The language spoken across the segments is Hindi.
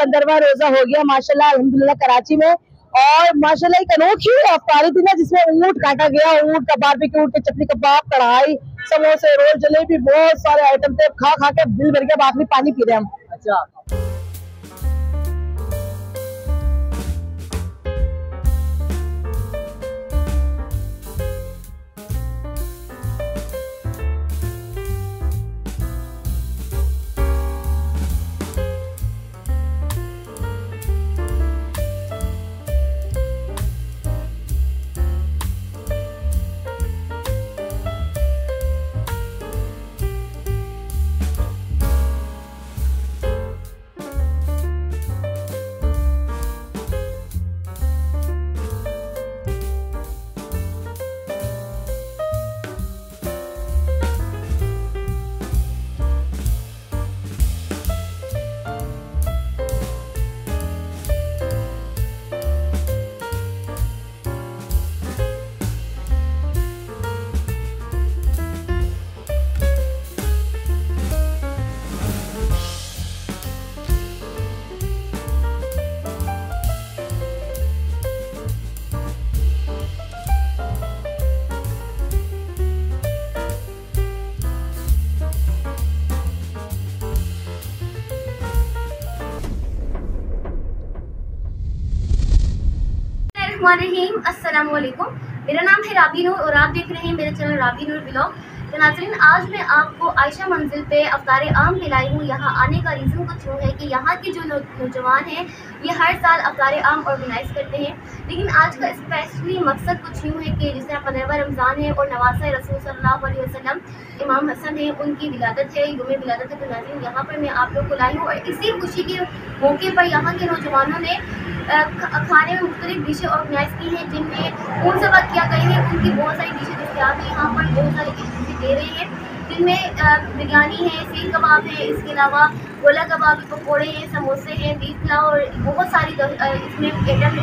पंद्रहवा रोजा हो गया, माशाल्लाह, अल्हम्दुलिल्लाह, कराची में। और माशाल्लाह, एक अनोखी अफ्तारी थी ना, जिसमें ऊँट काटा गया, ऊँट का बारबेक्यू ऊँट के चटनी, कबाब, कढ़ाई, समोसे, रोल जलेबी, बहुत सारे आइटम थे। खा खा के दिल भर के बाद में पानी पी रहे हम। अच्छा। रहीम अस्सलाम वालेकुम मेरा नाम है राबी नूर और आप देख रहे हैं मेरे चैनल राबी नूर ब्लॉग। तो नाजरीन, आज मैं आपको आयशा मंजिल पे अवतार आम मिलाई हूँ। यहाँ आने का रीज़न कुछ यूँ है कि यहाँ के जो नौजवान हैं, ये हर साल अवतार आम ऑर्गेनाइज़ करते हैं। लेकिन आज का स्पेशली मकसद कुछ यूँ है कि जिस तरह पंद्रहवा रमज़ान है और नवासा रसूल सल्लल्लाहु वसलम इमाम हसन है, उनकी विलादत है, युम विलादत है। तो नाजरीन, यहाँ पर मैं आप लोग को लाई हूँ और इसी खुशी के मौके पर यहाँ के नौजवानों ने खाने में मुख्तलिफ़ डिशें ऑर्गेनाइज़ की हैं, जिनमें उनसे बात किया गई है उनकी बहुत सारी डिशें दस्तियाब हैं। यहाँ पर बहुत सारी दे रहे हैं। जिनमें बिरयानी है सीख कबाब है, इसके अलावा गोला कबाब, पकौड़े हैं, समोसे हैं, बीफ पुलाव और बहुत सारी इसमें आइटम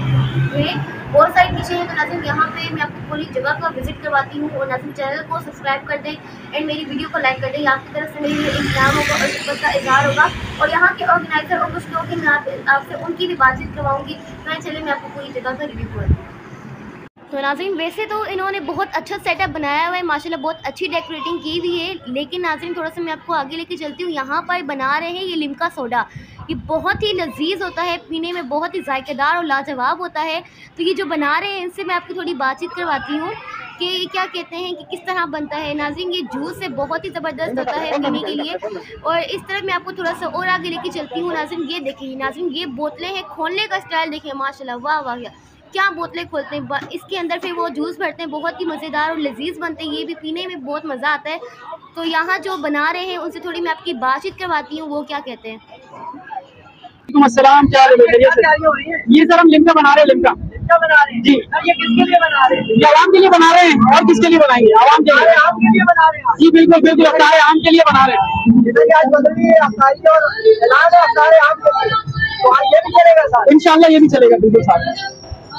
में बहुत सारी डिशें हैं तो नाजिम, यहाँ पे मैं आपको पूरी जगह का विज़िट करवाती हूँ और नाजिम चैनल को सब्सक्राइब कर दें एंड मेरी वीडियो को लाइक कर दें। आपकी तरफ़ से मेरी इनाम होगा और शिकत का इजहार होगा। और यहाँ के ऑर्गेनाइजर और कुछ लोग हैं आपसे उनकी भी बातचीत करवाऊँगी। तो चलिए मैं आपको पूरी जगह का रिव्यू करती हूँ। तो नाजिन वैसे तो इन्होंने बहुत अच्छा सेटअप बनाया हुआ है, माशाल्लाह बहुत अच्छी डेकोरेटिंग की हुई है, लेकिन नाजिन थोड़ा सा मैं आपको आगे लेके चलती हूँ। यहाँ पर बना रहे हैं ये लिमका सोडा। ये बहुत ही लजीज होता है, पीने में बहुत ही जायकेदार और लाजवाब होता है। तो ये जो बना रहे हैं, इनसे मैं आपकी थोड़ी बातचीत करवाती हूँ कि ये क्या कहते हैं कि किस तरह बनता है। नाजिन ये जूस से बहुत ही ज़बरदस्त होता है पीने के लिए। और इस तरफ़ मैं आपको थोड़ा सा और आगे लेके चलती हूँ नाजिन ये देखिए नाजिन ये बोतलें हैं, खोलने का स्टाइल देखिए, माशाल्लाह वाह वाह। क्या बोतलें खोलते हैं? इसके अंदर फिर वो जूस भरते हैं बहुत ही मज़ेदार और लजीज बनते हैं। ये भी पीने में बहुत मज़ा आता है। तो यहाँ जो बना रहे हैं उनसे थोड़ी मैं आपकी बातचीत करवाती हूँ वो क्या कहते हैं? ये सर हम लिमका बना रहे हैं लिमका। बना रहे हैं? जी। ये किसके लिए बना रहे हैं? आवाम के लिए बना रहे हैं और किसके लिए बनाएँगे? आवाम के लिए। आम के लिए बना रहे हैं जी बिल्कुल बिल्कुल अफ्तार आम के लिए बना रहे हैं। आज बदल रही अफ्तारी और ऐलान है अफ्तार आम के लिए। तो आज ये भी चलेगा सर इंशाल्लाह ये भी चलेगा बिल्कुल साथ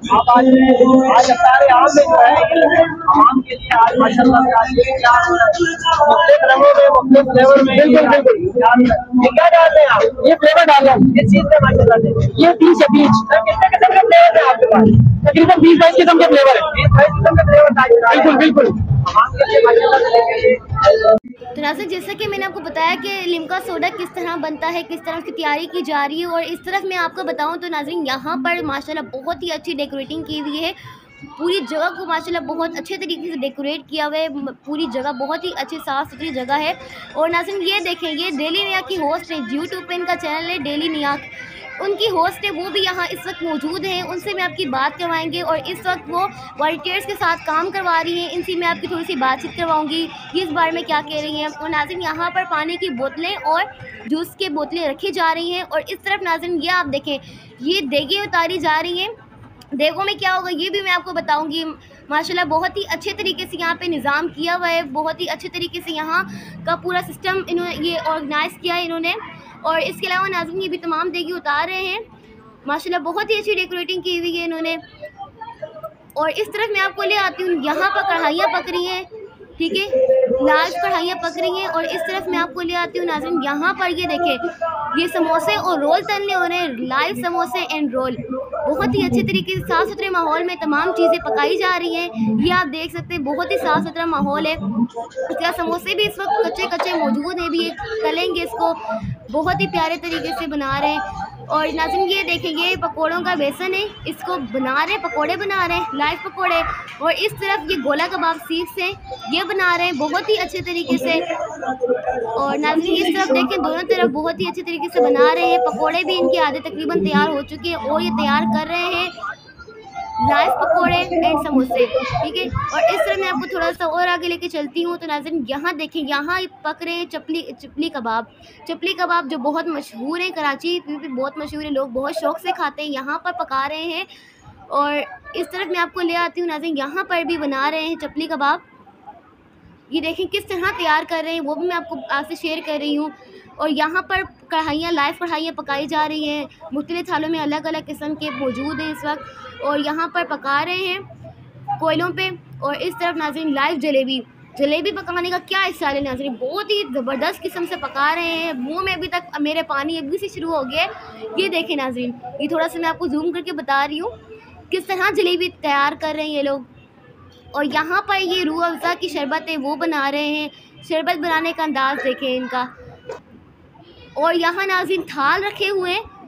आप आज आम में जो है आम के लिए आज माशाल्लाह से आज मुख्तलिफ़ रंगों में मुख्तलिफ़ फ्लेवर में बिल्कुल बिल्कुल। ये क्या डाल रहे हैं आप? ये फ्लेवर डाल रहे हैं। किस चीज़ में माशाल्लाह से। ये बीच है बीच कितने किस्म के फ्लेवर है आपके पास? तकरीबन बीस बाईस किस्म के फ्लेवर है। बीस बाईस किस्म के फ्लेवर बिल्कुल बिल्कुल। तो नाजिर जैसा कि मैंने आपको बताया कि लिमका सोडा किस तरह बनता है किस तरह उसकी तैयारी की जा रही है और इस तरफ़ मैं आपको बताऊँ तो नाजरीन यहाँ पर माशाल्लाह बहुत ही अच्छी डेकोरेटिंग की हुई है। पूरी जगह को माशाल्लाह बहुत अच्छे तरीके से डेकोरेट किया हुआ है। पूरी जगह बहुत ही अच्छी साफ़ सुथरी जगह है। और नाजिन ये देखें, ये डेली निया की होस्ट है। यूट्यूब पे इनका चैनल है डेली निया उनकी होस्ट है, वो भी यहाँ इस वक्त मौजूद हैं। उनसे मैं आपकी बात करवाएँगे और इस वक्त वो वॉल्टियर्स के साथ काम करवा रही हैं। इनसे मैं आपकी थोड़ी सी बातचीत करवाऊँगी। ये इस बारे में क्या कह रही हैं? और नाजिन यहाँ पर पानी की बोतलें और जूस की बोतलें रखी जा रही हैं। और इस तरफ़ नाजिन ये आप देखें, ये देगे उतारी जा रही हैं। देखो में क्या होगा, ये भी मैं आपको बताऊँगी। माशाल्लाह, बहुत ही अच्छे तरीके से यहाँ पे निज़ाम किया हुआ है। बहुत ही अच्छे तरीके से यहाँ का पूरा सिस्टम इन्होंने ये ऑर्गेनाइज़ किया है इन्होंने। और इसके अलावा नाजुम ये भी तमाम देगी उतार रहे हैं। माशाल्लाह, बहुत ही अच्छी डेकोरेटिंग की हुई है इन्होंने। और इस तरफ़ मैं आपको ले आती हूँ, यहाँ पर कढ़ाइयाँ पक रही हैं। ठीक है? लाइव कढ़ाइयाँ पक रही हैं और इस तरफ़ मैं आपको ले आती हूँ नाजिन यहाँ पर ये देखें ये समोसे और रोल तलने हो रहे हैं, लाइव समोसे एंड रोल। बहुत ही अच्छे तरीके से साफ़ सुथरे माहौल में तमाम चीज़ें पकाई जा रही हैं। ये आप देख सकते हैं, बहुत ही साफ़ सुथरा माहौल है। इसके समोसे भी इस वक्त कच्चे कच्चे मौजूद हैं, भी ये तलेंगे इसको। बहुत ही प्यारे तरीके से बना रहे हैं। और नाजिन, ये देखें, ये पकोड़ों का बेसन है। इसको बना रहे पकोड़े बना रहे हैं, लाइव पकोड़े। और इस तरफ़ ये गोला कबाब सीख से ये बना रहे हैं बहुत ही अच्छे तरीके से। और नाजिन, इस तरफ़ देखें, दोनों तरफ़ बहुत ही अच्छे तरीके से बना रहे हैं। पकौड़े भी इनके आधे तकरीबन तैयार हो चुके हैं और ये तैयार कर रहे हैं। लाइव पकौड़े एंड समोसे, ठीक है? और इस तरह मैं आपको थोड़ा सा और आगे लेके चलती हूँ तो नाजन यहाँ देखें, यहाँ पक रहे हैं चपली चपली कबाब। चपली कबाब जो बहुत मशहूर है कराची में बहुत मशहूर है, लोग बहुत शौक से खाते हैं, यहाँ पर पका रहे हैं। और इस तरफ़ मैं आपको ले आती हूँ नाजिन यहाँ पर भी बना रहे हैं चपली कबाब। ये देखें किस तरह तैयार कर रहे हैं, वो भी मैं आपको आपसे शेयर कर रही हूँ। और यहाँ पर कढ़ाइयाँ, लाइव कढ़ाइयाँ पकाई जा रही हैं। मुख्तलि थालों में अलग अलग किस्म के मौजूद हैं इस वक्त और यहाँ पर पका रहे हैं कोयलों पे और इस तरफ़ नाजरीन लाइव जलेबी। जलेबी पकाने का क्या हिस्सा है नाजरीन? बहुत ही ज़बरदस्त किस्म से पका रहे हैं। मुँह में अभी तक मेरे पानी अभी से शुरू हो गया ये देखें नाजरीन, ये थोड़ा सा मैं आपको जूम करके बता रही हूँ किस तरह जलेबी तैयार कर रहे हैं ये लोग। और यहाँ पर ये रूह अफ़ज़ा की शरबत है, वो बना रहे हैं। शरबत बनाने का अंदाज़ देखें इनका। और यहाँ नाजिन थाल रखे हुए हैं।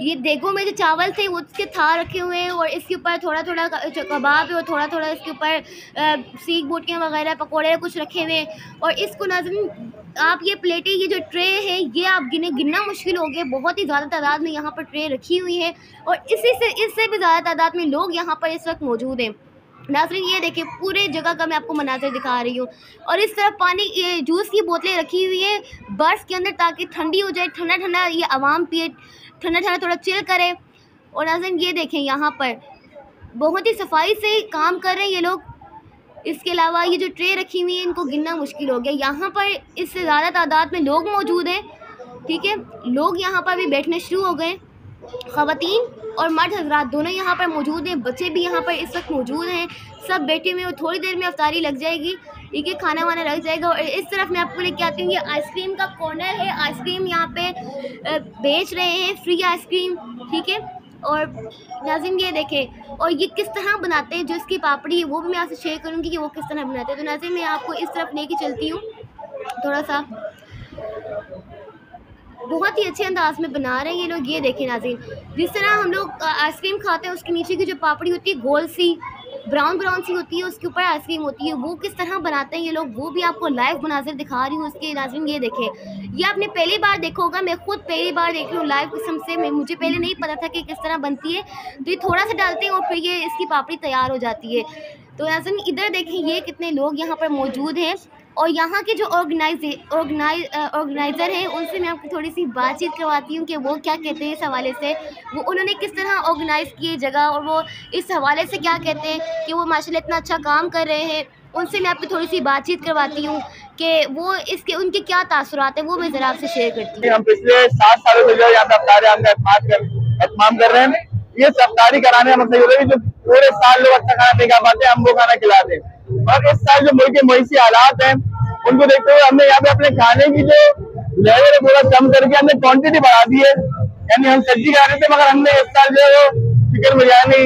ये देखो में जो चावल थे उसके थाल रखे हुए हैं और इसके ऊपर थोड़ा थोड़ा कबाब है और थोड़ा थोड़ा इसके ऊपर सीख बोटियाँ वगैरह, पकौड़े कुछ रखे हुए हैं। और इसको नाजिन, आप ये प्लेटें, ये जो ट्रे है, ये आप गिने, गिनना मुश्किल हो गया। बहुत ही ज़्यादा तादाद में यहाँ पर ट्रे रखी हुई है और इसी से, इससे भी ज़्यादा तादाद में लोग यहाँ पर इस वक्त मौजूद हैं। नाजरीन, ये देखिए, पूरे जगह का मैं आपको मनाजर दिखा रही हूँ। और इस तरफ़ पानी, ये जूस की बोतलें रखी हुई है बर्फ़ के अंदर ताकि ठंडी हो जाए ठंडा ठंडा ये आवाम पिए ठंडा ठंडा थोड़ा चिल करे। और नाजरीन, ये देखें यहाँ पर, बहुत ही सफ़ाई से काम कर रहे हैं ये लोग। इसके अलावा ये जो ट्रे रखी हुई है, इनको गिनना मुश्किल हो गया। यहाँ पर इससे ज़्यादा तादाद में लोग मौजूद हैं, ठीक है? लोग यहाँ पर भी बैठने शुरू हो गए। ख़वातीन और मर्द हजरात दोनों यहाँ पर मौजूद हैं। बच्चे भी यहाँ पर इस वक्त मौजूद हैं। सब बैठे हुए थोड़ी देर में अफ्तारी लग जाएगी। ठीक है, खाना वाना लग जाएगा और इस तरफ़ मैं आपको लेके आती हूँ, ये आइसक्रीम का कॉर्नर है। आइसक्रीम यहाँ पे बेच रहे हैं फ्री आइसक्रीम। ठीक है? और नाजिम ये देखें, और ये किस तरह बनाते हैं, जो इसकी पापड़ी है, वो भी मैं आपसे शेयर करूँगी कि वो किस तरह बनाते हैं। तो नाजिम, मैं आपको इस तरफ़ लेके चलती हूँ, थोड़ा सा। बहुत ही अच्छे अंदाज में बना रहे हैं ये लोग, ये देखें नाजीन जिस तरह हम लोग आइसक्रीम खाते हैं, उसके नीचे की जो पापड़ी होती है, गोल सी, ब्राउन ब्राउन सी होती है, उसके ऊपर आइसक्रीम होती है, वो किस तरह बनाते हैं ये लोग, वो भी आपको लाइव बनाजर दिखा रही हूँ उसके नाजिन ये देखें। ये आपने पहली बार देखा होगा, मैं खुद पहली बार देख रही हूँ लाइव किस्म से, मैं, मुझे पहले नहीं पता था कि किस तरह बनती है। तो ये थोड़ा सा डालते हैं और फिर ये इसकी पापड़ी तैयार हो जाती है। तो नाजिन इधर देखें, ये कितने लोग यहाँ पर मौजूद हैं। और यहाँ के जो ऑर्गेनाइज ऑर्गेनाइज ऑर्गेनाइज़र हैं, उनसे मैं आपको थोड़ी सी बातचीत करवाती हूँ कि वो क्या कहते हैं इस हवाले से। वो उन्होंने किस तरह ऑर्गेनाइज़ किए जगह और वो इस हवाले से क्या कहते हैं कि वो माशाल्लाह इतना अच्छा काम कर रहे हैं। उनसे मैं आपको थोड़ी सी बातचीत करवाती हूँ कि वो इसके, उनके क्या तासुरात हैं, वो मैं ज़रा आपसे शेयर करती हूँ। हम पिछले सात सालों से जो है यहाँ पे कर रहे हैं। ये सफ्तारी कराने का ये जो पूरे साल लोग अच्छा खाना नहीं खा पाते, हम वो खाना खिलाते हैं और इस साल जो मुल्क के मुहिसी हालात हैं, उनको देखते हुए हमने यहाँ पे अपने खाने की जो लेवल है, थोड़ा कम करके हमने क्वांटिटी बढ़ा दी है। यानी हम सब्ज़ी खा रहे थे मगर हमने इस साल जो चिकन बिरयानी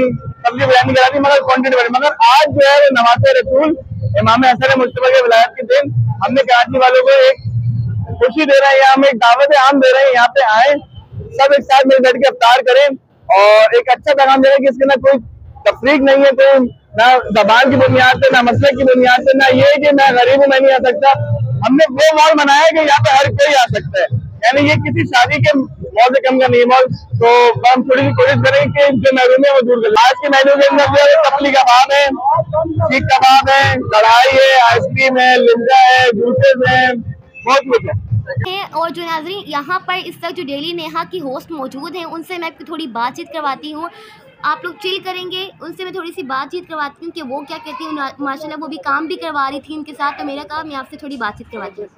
सब्ज़ी बिरयानी करा दी, मगर क्वांटिटी बढ़ी। मगर आज जो है वो नवाज़ रसूल, इमाम हसन मुश्तबा के विलायत के दिन हमने कराची वालों को एक खुशी दे रहे हैं यहाँ हम एक दावत आम दे रहे हैं, यहाँ पे आए, सब एक साथ मिल बैठ के अफ्तार करें और एक अच्छा पैगाम दे रहे हैं कि इसके अंदर कोई तफरीक नहीं है, कोई ना जबान की बुनियाद पे, ना मसले की बुनियाद पे, ना ये कि मैं गरीब हूँ, मैं नहीं आ सकता। हमने वो मॉल बनाया कि यहाँ पे हर कोई आ सकता है। यानी ये किसी शादी के मॉल से कम का नहीं, मॉल तो हम थोड़ी सी कोशिश करेंगे कि जो महरूम है वो दूर करें आज के मेन्यू के अंदर कपली कबाब है, सीख कबाब है, कढ़ाई है, आइसक्रीम है लिंजा है, जूसेस है, बहुत कुछ है। और जो नाजरी यहाँ पर इस तक जो डेली नेहा की होस्ट मौजूद हैं, उनसे मैं थोड़ी बातचीत करवाती हूँ। आप लोग चिल करेंगे। उनसे मैं थोड़ी सी बातचीत करवाती हूँ कि वो क्या कहती हूँ। माशाल्लाह वो भी काम भी करवा रही थी इनके साथ तो मेरा काम मैं आपसे थोड़ी बातचीत करवाती हूँ।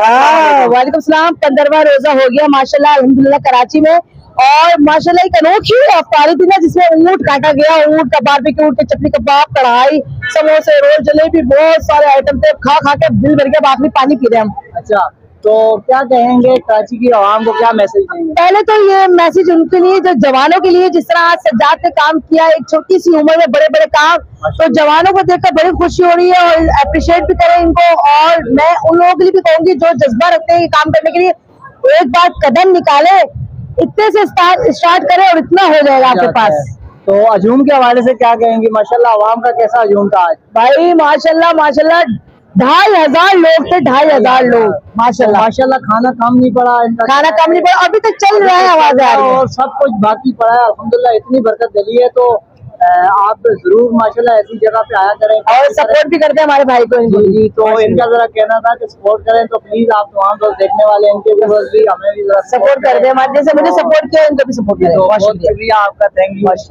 हाँ, वालेकुम सलाम। पंद्रहवा रोजा हो गया माशाल्लाह अल्हम्दुलिल्लाह कराची में। और माशाल्लाह एक अनोखी अफ्तारी थी ना जिसमें ऊँट काटा गया ऊँट का बारबेक्यू ऊँट के चटनी कबाब कढ़ाई समोसे रोल जलेबी बहुत सारे आइटम थे। खा खा के दिल भर गया अब आखिरी पानी पी रहे हम। अच्छा। तो क्या कहेंगे कराची की आवाम को क्या मैसेज देंगे? पहले तो ये मैसेज उनके लिए जो जवानों के लिए जिस तरह आज सज्जाद ने काम किया एक छोटी सी उम्र में बड़े बड़े काम तो जवानों को देखकर बड़ी खुशी हो रही है और अप्रिशिएट भी करें इनको। और मैं उन लोगों के लिए भी कहूँगी जो जज्बा रखते हैं ये काम करने के लिए एक बार कदम निकाले इतने से स्टार्ट करें और इतना हो जाएगा आपके पास। तो अजूम के हवाले से क्या कहेंगे? माशाल्लाह आवाम का कैसा अजूम था आज? भाई माशाल्लाह माशाल्लाह ढाई हज़ार लोग थे ढाई हज़ार लोग। माशाल्लाह। माशाल्लाह खाना कम नहीं पड़ा इनका खाना कम नहीं पड़ा अभी तक चल रहा है आवाज़ आ रही है और सब कुछ बाकी पड़ा है। अल्हम्दुलिल्लाह इतनी बरकत डली है तो आप ज़रूर माशाल्लाह ऐसी जगह पे आया करें। और सपोर्ट भी करते हैं हमारे भाई को जी जी तो इनका जरा कहना था कि सपोर्ट करें तो प्लीज़ आप तमाम लोग देखने वाले इनके भी हमें भी सपोर्ट कर दे हमारे जैसे मुझे सपोर्ट किया उनको भी सपोर्ट तो करें। बहुत शुक्रिया आपका थैंक यू